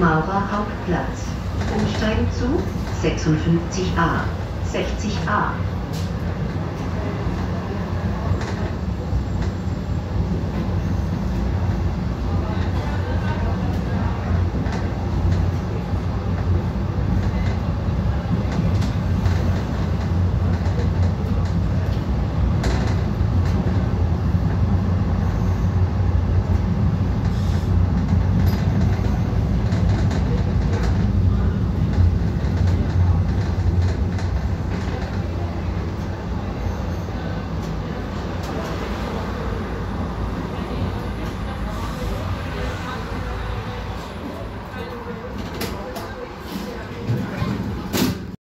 Maurer Hauptplatz. Umsteigen zu 56a, 60a.